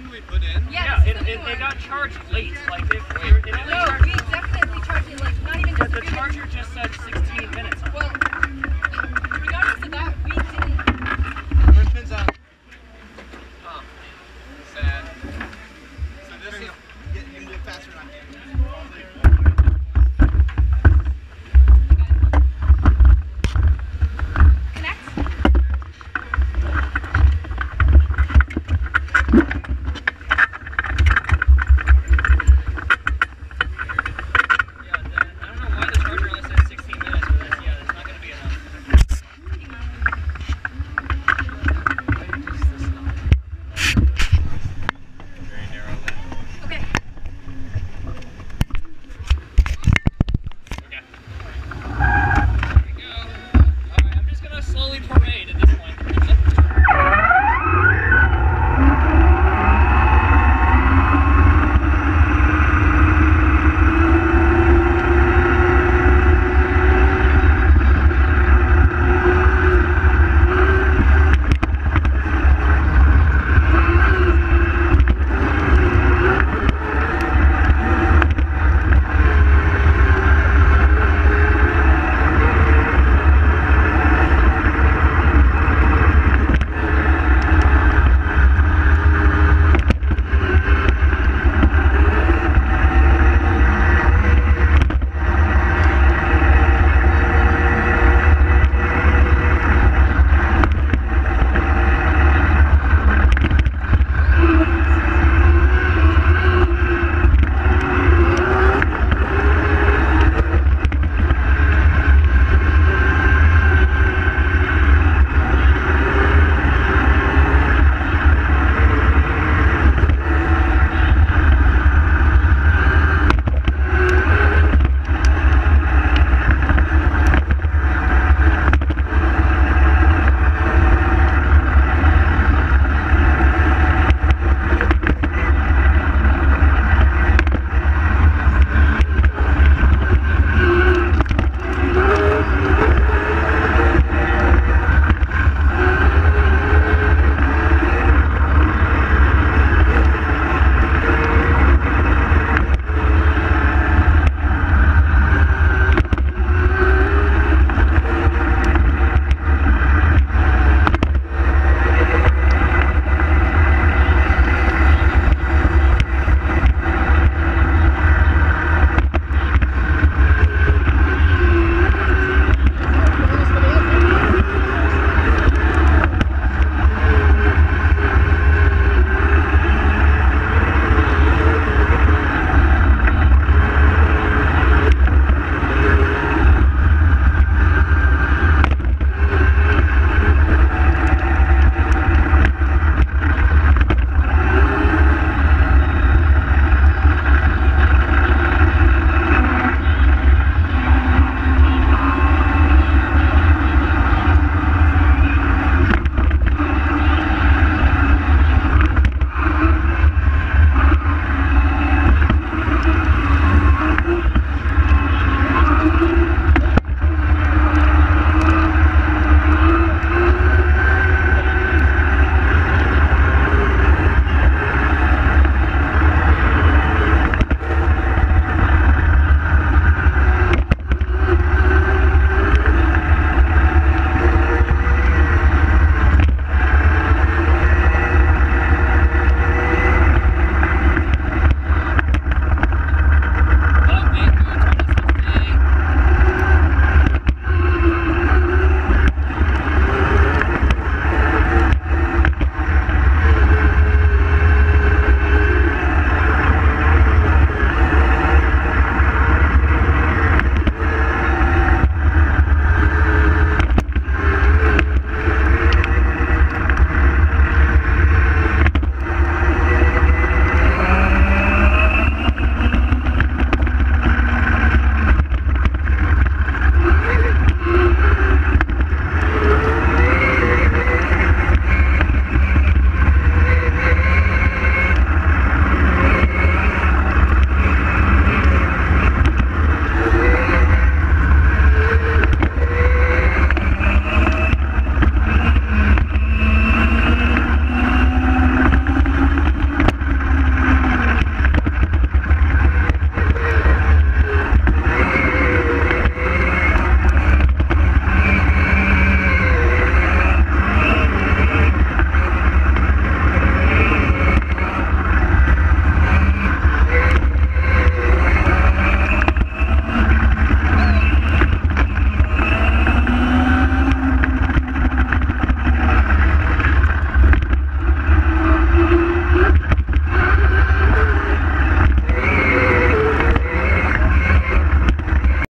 one we put in? Yeah, Yeah, it, it, it got charged late. Like if it, it only No, charged, we definitely charged it like not even the, the charger just said 16 minutes. Well,